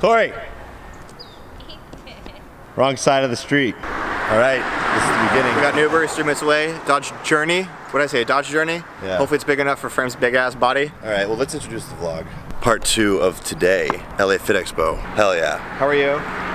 Torrie. Wrong side of the street. All right, this is the beginning. We got Newbury, three minutes away. Dodge Journey. What did I say? Dodge Journey. Yeah. Hopefully it's big enough for Frame's big ass body. All right, well, let's introduce the vlog. Part two of today, LA Fit Expo. Hell yeah. How are you?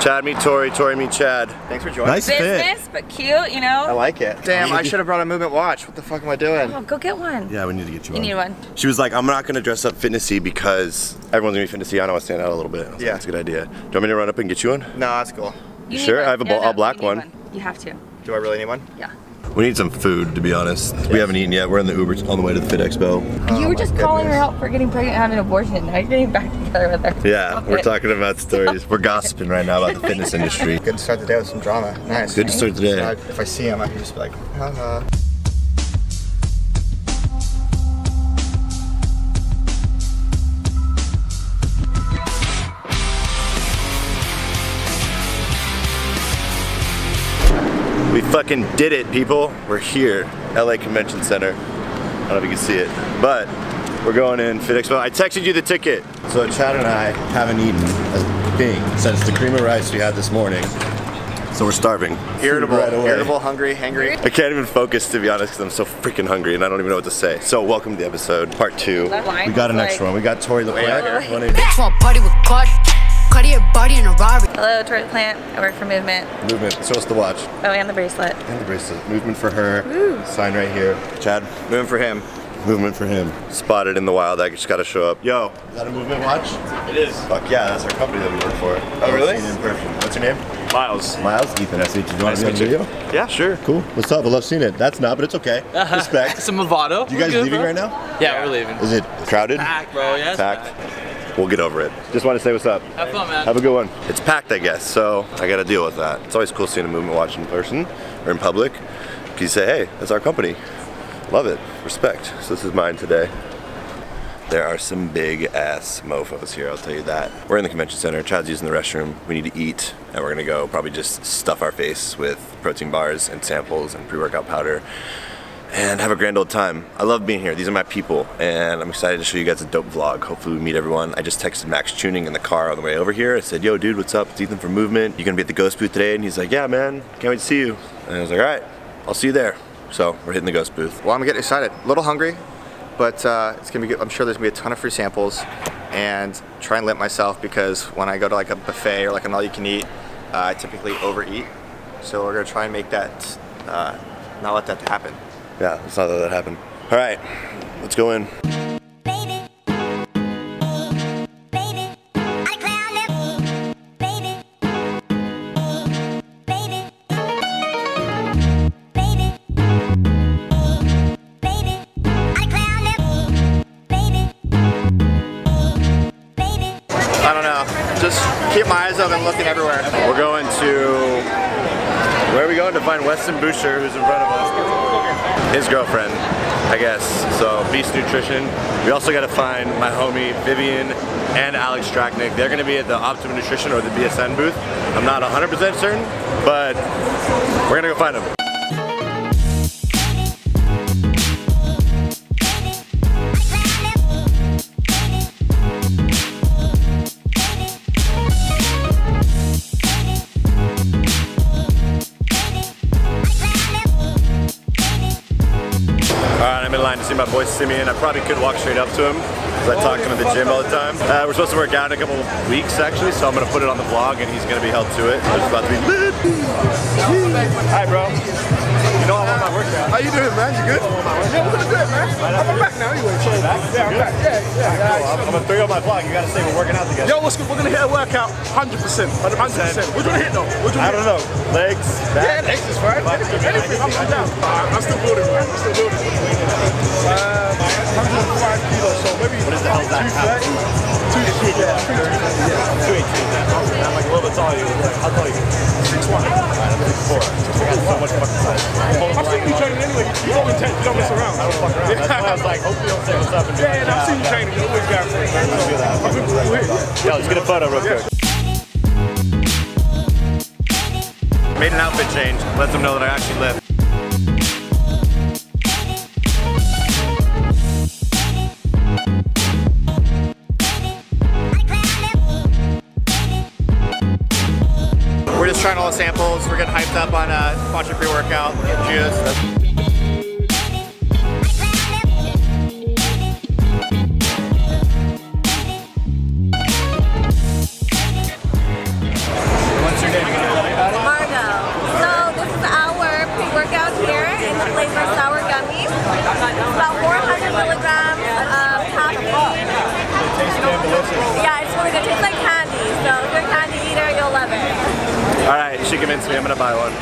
Chad meet Torrie, Torrie meet Chad. Thanks for joining. Nice fit. Business, but cute, you know. I like it. Damn, I should have brought a movement watch. What the fuck am I doing? Oh, go get one. Yeah, we need to get you You one. need one. She was like, I'm not gonna dress up fitnessy because everyone's gonna be fitnessy. I know I stand out a little bit. I was like, Yeah. That's a good idea. Do you want me to run up and get you one? No, that's cool. You Sure, one. I have a Yeah, no, a black you need one. You have to. Do I really need one? Yeah. We need some food, to be honest. We haven't eaten yet. We're in the Uber on the way to the Fit Expo. you oh were my just calling her out for getting pregnant and having an abortion. Now you're getting back together with her. Yeah, we're Okay. talking about stories. We're gossiping right now about the fitness industry. Good to start the day with some drama. Nice. Good to start the day. If I see him, I can just be like, haha. We fucking did it, people. We're here, LA Convention Center. I don't know if you can see it, but we're going in Fit Expo. I texted you the ticket. So Chad and I haven't eaten a thing since the cream of rice we had this morning. So we're starving. Irritable, Right irritable, hungry, hangry. I can't even focus to be honest because I'm so freaking hungry and I don't even know what to say. So welcome to the episode, part two. We got an was extra like- one. We got Torrie the Way out here. Wanna- Bitch want party with Cardi. Cartier body in a Rari. Hello, Torrie Plant. I work for Movement. Movement. Show us the watch. Oh, and the bracelet. And the bracelet. Movement for her. Ooh. Sign right here. Chad, Movement for him. movement for him. Spotted in the wild. I just gotta show up. Yo, is that a movement watch? It is. Fuck yeah, that's our company that we work for. Oh, really? I've in person. What's your name? Miles. Miles. Ethan. I see you. Do you want Nice to be on to meet you. video? Yeah, sure. Cool. What's up? I love seeing it. That's not, but it's okay. Uh-huh. Respect. Some Movado. You guys good, leaving bro. right now? Yeah, we're leaving. Is it crowded? Packed, bro. Yeah. it's Packed. We'll get over it. Just want to say what's up. Have fun, man. Have a good one. It's packed, I guess, so I gotta deal with that. It's always cool seeing a movement watch in person or in public. You say, hey, that's our company. Love it. Respect. So this is mine today. There are some big ass mofos here, I'll tell you that. We're in the convention center. Chad's using the restroom. We need to eat, and we're gonna go probably just stuff our face with protein bars and samples and pre workout powder and have a grand old time. I love being here. These are my people, and I'm excited to show you guys a dope vlog. Hopefully, we meet everyone. I just texted Maxx Chewning in the car on the way over here. I said, Yo, dude, what's up? It's Ethan from Movement. You gonna be at the Ghost booth today? And he's like, Yeah, man. Can't wait to see you. And I was like, All right, I'll see you there. So we're hitting the Ghost booth. Well, I'm getting excited. A little hungry, but uh, it's gonna be good. I'm sure there's gonna be a ton of free samples, and try and limit myself because when I go to like a buffet or like an all-you-can-eat, uh, I typically overeat. So we're gonna try and make that, uh, not let that happen. Yeah, let's not that that happened. All right, let's go in. Everywhere. We're going to. Where are we going to find Weston Boucher, who's in front of us? His girlfriend, I guess. So, Beast Nutrition. We also got to find my homie Vivian and Alex Straknick. They're going to be at the Optimum Nutrition or the BSN booth. I'm not 100% certain, but we're going to go find them. Line to see my boy Simeon. I probably could walk straight up to him because I talk to him at the gym all the time. Uh, we're supposed to work out in a couple weeks actually, so I'm gonna put it on the vlog and he's gonna be held to it. It's about to be lit. Hi, bro. You know I want my workout. How you doing, man? You good? Yeah, we're good, man. I'm back now anyway. So, yeah, I'm back. Yeah, yeah. Cool. I'm, I'm gonna throw you on my vlog. You gotta say we're working out together. Yo, what's good? We're gonna hit a workout 100%. 100%. What you wanna hit though? What you I don't know. Legs, Yeah, back. legs is fine. Anything, anything. I'm, I'm down. I'm still building, man. I'm still building. Uh, 105 kilos, so maybe What is that? 230. 230. Yeah, I think 230. 218. I'm like a little bit taller. than you. Like, how tall are you? 6'1". Four. I got so much fucking size. I've seen you training anyway. You don't intend, you don't mess around. I don't fuck around. That's why I was like, hopefully you'll say what's up and Yeah, yeah, I've seen you training. You always got it, man. So, I think we'll hit. Yo, let's get a photo real quick. Made an outfit change. Let them know that I actually live. Samples. We're getting hyped up on watching pre-workout, getting juiced. Margo. So this is our pre-workout here in the flavor sour gummies. About 400 milligrams. Yeah, it's really good. It tastes like candy. So if you're a candy eater, you'll love it. All right, she convinced me. I'm gonna buy one.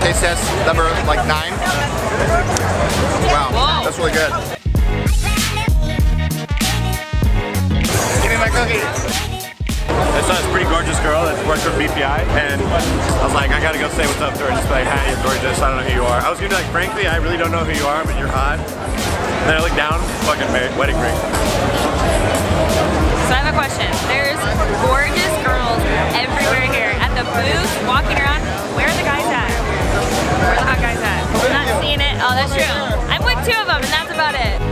Taste test number like nine. Wow, that's really good. Give me my cookie. I saw this pretty gorgeous girl that works for BPI, and I was like, I gotta go say what's up to her. Just be like, hi, you're gorgeous. I don't know who you are. I was gonna be like, frankly, I really don't know who you are, but you're hot. Then I look down, fucking married, wedding ring. So I have a question. There's gorgeous girls everywhere here at the booth, walking around. Where are the guys at? Where are the hot guys at? I'm not seeing it. Oh, that's true. I'm with two of them, and that's about it.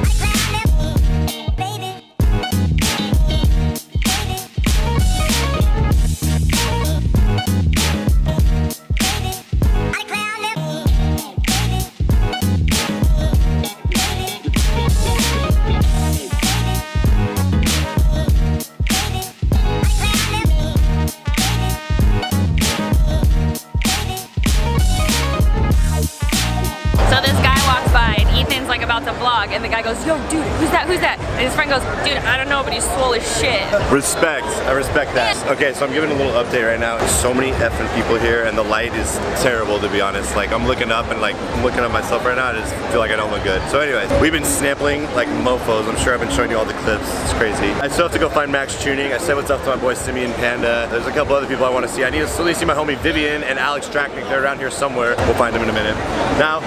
Shit. Respect. I respect that. Okay, so I'm giving a little update right now. So many effing people here, and the light is terrible, to be honest. Like, I'm looking up and like, I'm looking at myself right now, I just feel like I don't look good. So anyways, we've been sampling like mofos. I'm sure I've been showing you all the clips. It's crazy. I still have to go find Maxx Chewning. I said what's up to my boy Simeon Panda. There's a couple other people I want to see. I need to slowly see my homie Vivian and Alex Draknik. They're around here somewhere. We'll find them in a minute. Now,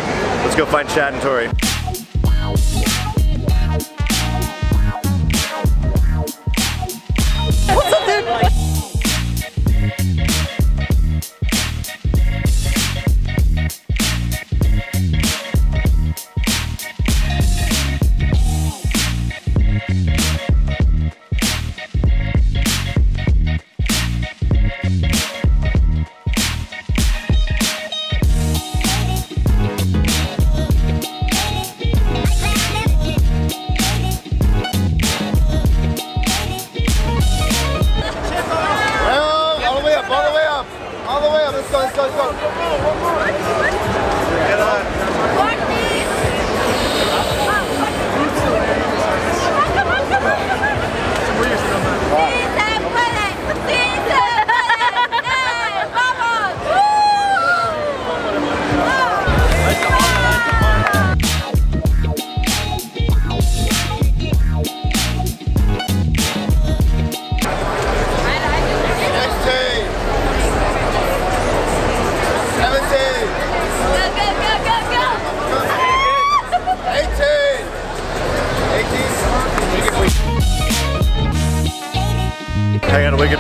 let's go find Chad and Torrie. All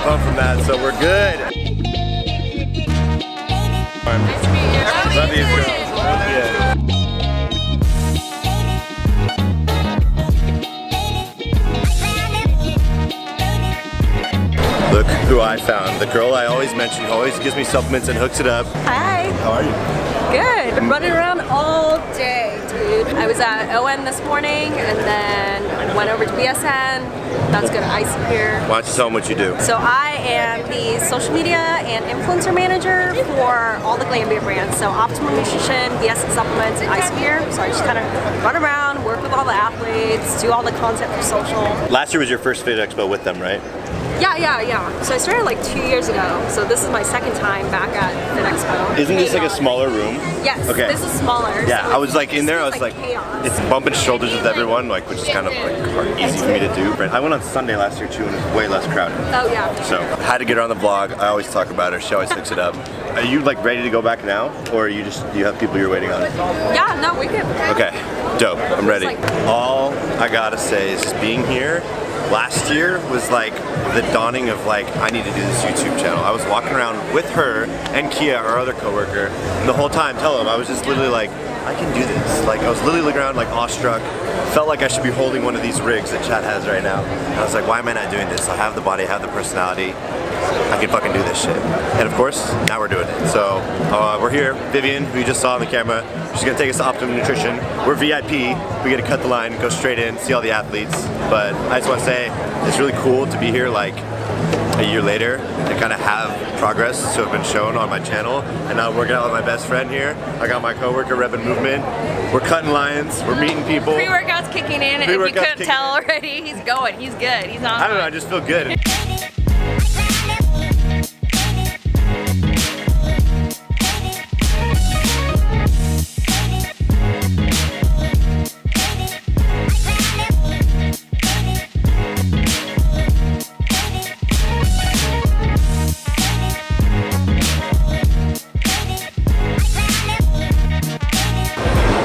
I got a wicked pump from that, so we're good. Love these girls. Yeah. Look who I found. The girl I always mention always gives me supplements and hooks it up. Hi. How are you? Good. Been running around all day, dude. I was at ON this morning and then went over to BSN. That's good ice here. Why don't you tell them what you do? So I am the social media and influencer manager for all the Glanbia brands. So Optimum Nutrition, BSN Supplements, and Ice Beer. So I just kind of run around, work with all the athletes, do all the content for social. Last year was your first Fit Expo with them, right? Yeah, yeah, yeah. So I started like two years ago. So this is my second time back at the Expo. Isn't this like a smaller room? Yes. Okay. This is smaller. Yeah, so I was like in there. I was like, chaos. it's bumping shoulders with everyone, like which is kind of like easy for me to do. I went on Sunday last year too, and it was way less crowded. Oh yeah. So had to get her on the vlog. I always talk about her. She always hooks it up. Are you like ready to go back now, or are you just you have people you're waiting on? Yeah, no, we could. Okay, dope. I'm ready. like- All I gotta say is just being here last year was like the dawning of like I need to do this YouTube channel. I was walking around with her and Kia, our other coworker, and the whole time tell them I was just literally like, I can do this. Like I was literally looking around like awestruck. Felt like I should be holding one of these rigs that Chad has right now. And I was like, why am I not doing this? I have the body, I have the personality. I can fucking do this shit. And of course, now we're doing it. So uh, we're here. Vivian, who you just saw on the camera, she's gonna take us to Optimum Nutrition. We're VIP. We get to cut the line, go straight in, see all the athletes. But I just want to say, it's really cool to be here like a year later and kind of have progress to have been shown on my channel. And now I'm working out with my best friend here. I got my coworker Revin Movement. We're cutting lines. We're meeting people. Pre-workout's kicking in. if you couldn't tell already, he's going. He's good. He's on. I don't know. I just feel good.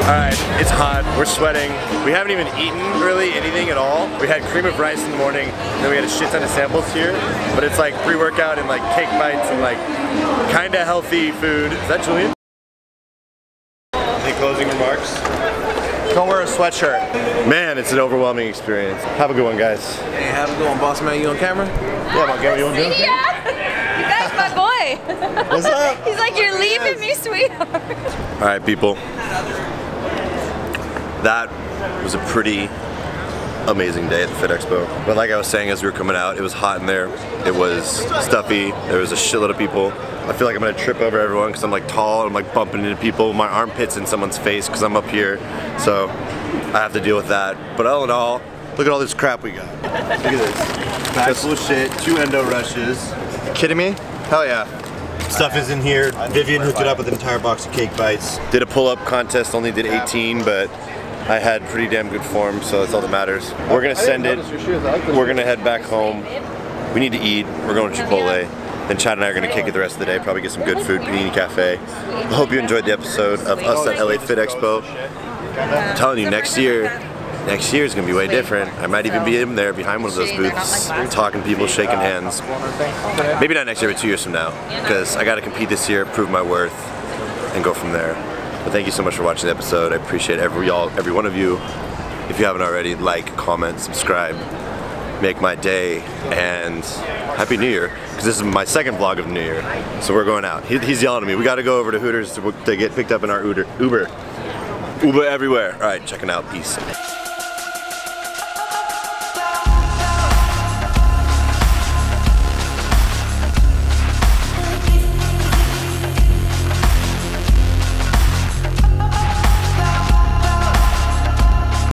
All right, it's hot. We're sweating. We haven't even eaten really anything at all. We had cream of rice in the morning, and then we had a shit ton of samples here. But it's like pre-workout and like cake bites and like kind of healthy food. Is that Julian? Any closing remarks? Don't wear a sweatshirt. Man, it's an overwhelming experience. Have a good one, guys. Hey, have a good one, boss man? You on camera? Yeah, my camera, you on camera? do it? Yeah. You guys, my boy. What's up? He's like, you're leaving me, sweetheart. All right, people. That was a pretty amazing day at the Fit Expo. But like I was saying as we were coming out, it was hot in there. It was stuffy. There was a shitload of people. I feel like I'm gonna trip over everyone because I'm like tall. I'm like bumping into people. My armpit's in someone's face because I'm up here. So I have to deal with that. But all in all, look at all this crap we got. Look at this. Of shit, two Endorushes. Kidding me? Hell yeah. Stuff is in here. Vivian hooked it up with an entire box of cake bites. Did a pull-up contest, only did 18, but I had pretty damn good form, so that's all that matters. We're gonna send it. We're gonna head back home. We need to eat. We're going to Chipotle. Then Chad and I are gonna kick it the rest of the day, probably get some good food, Panini Cafe. I hope you enjoyed the episode of us at LA Fit Expo. I'm telling you, next year, next year is gonna be way different. I might even be in there behind one of those booths, talking to people, shaking hands. Maybe not next year, but two years from now, because I got to compete this year, prove my worth, and go from there. But thank you so much for watching the episode. I appreciate every y'all, every one of you. If you haven't already, like, comment, subscribe, make my day, and happy New Year. Because this is my second vlog of New Year, so we're going out. He, he's yelling at me. We got to go over to Hooters to, to get picked up in our Uber. Uber. Uber everywhere. All right, checking out. Peace.